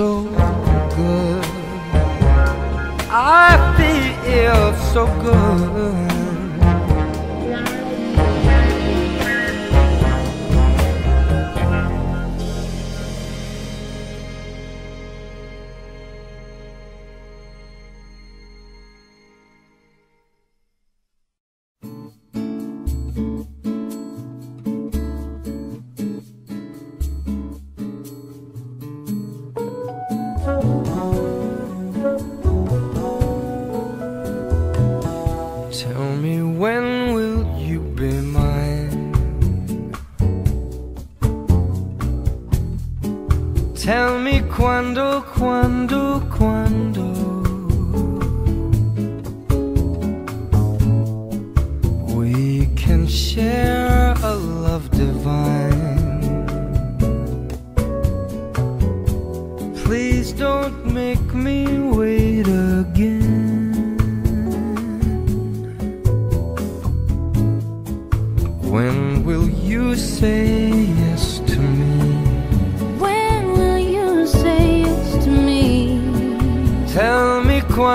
so good. I feel so good. Tell me when will you be mine? Tell me quando, quando, quando.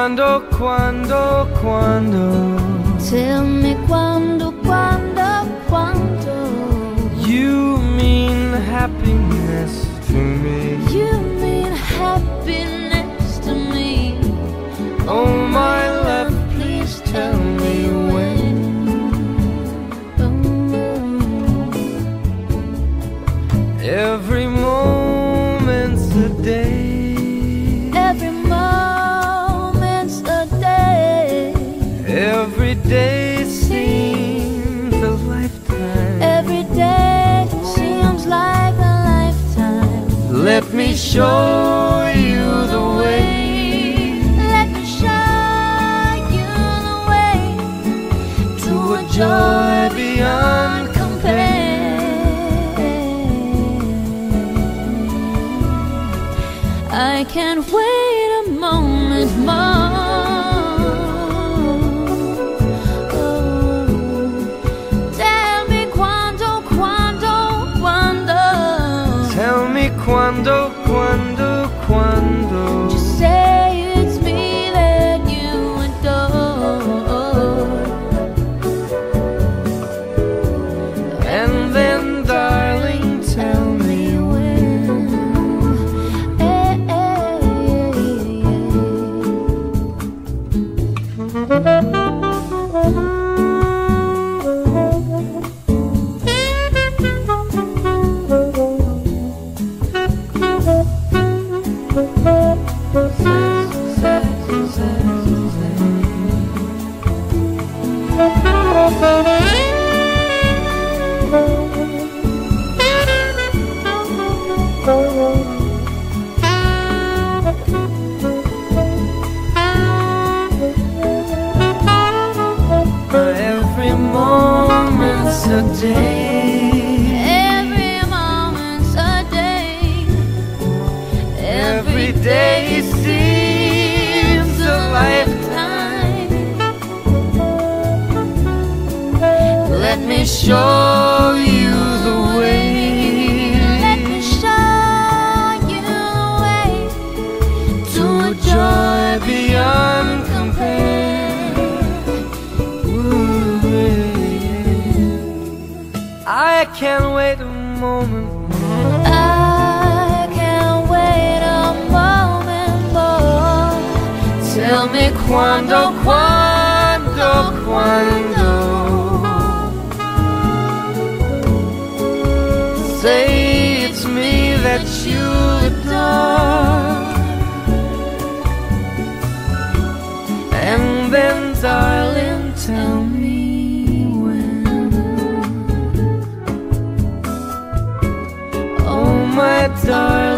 Quando, quando, quando Tell me quando, quando, quando you mean happiness Every Every day seems a lifetime. Every day seems like a lifetime. Let me show you the way. Let me show you the way to a joy beyond compare. I can't wait Tell me Every moment's a day. Me show you the way. Let me show you the way to a joy beyond compare. Ooh, yeah. I can't wait a moment. I can't wait a moment more. Tell me quando, quando, quando. And then, darling, tell me when. Oh, my darling.